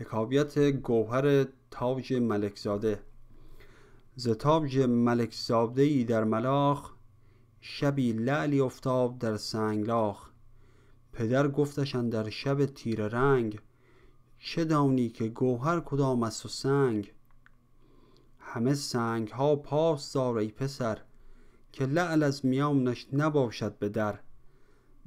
حکایت گوهر تاج ملکزاده. ز تاج ملکزاده ای در ملاخ شبی لعلی افتاد در سنگلاخ. پدر گفتش در شب تیره رنگ چه دانی که گوهر کدام است و سنگ؟ همه سنگ ها پاس دار ای پسر که لعل از میانش نباشد به در.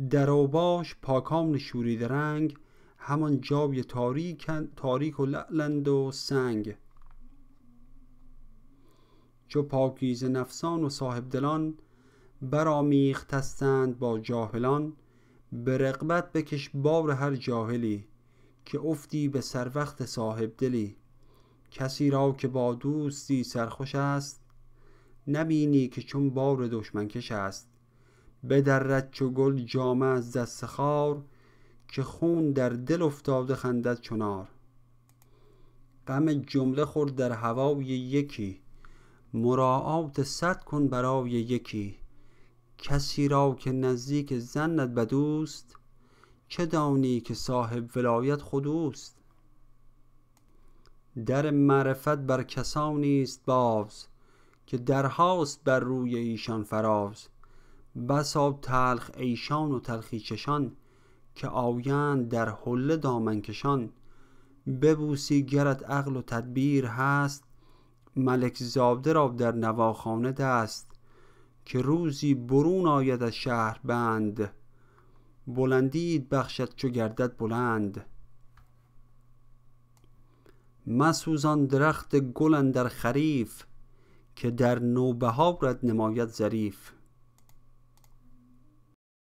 در باش پاکان شوریده رنگ همان جای تاریک, و لعلند و سنگ. چو پاکیزه نفسان و صاحب دلان برآمیختستند با جاهلان به رغبت بکش بار هر جاهلی که افتی به سر وقت صاحب دلی. کسی را که با دوستی سرخوش است نبینی که چون بار دشمن کش است. بدرد چو گل جامه از دست خار که خون در دل افتاده خندد چنار. غم جمله خورد در هوای یکی مراعات صد کن برای یکی. کسی را که نزدیک زنت بدوست چه دانی که صاحب ولایت خودوست؟ در معرفت بر کسانی است باز که درهاست بر روی ایشان فراز. بسا تلخ ایشان و تلخی چشان که آیند در حله دامن کشان ببوسی گرت عقل و تدبیر هست ملک زاده را در نواخانه دست که روزی برون آید از شهر بند. بلندید بخشد چو گردد بلند. مسوزان درخت گل در خریف که در نوبهارت نماید ظریف.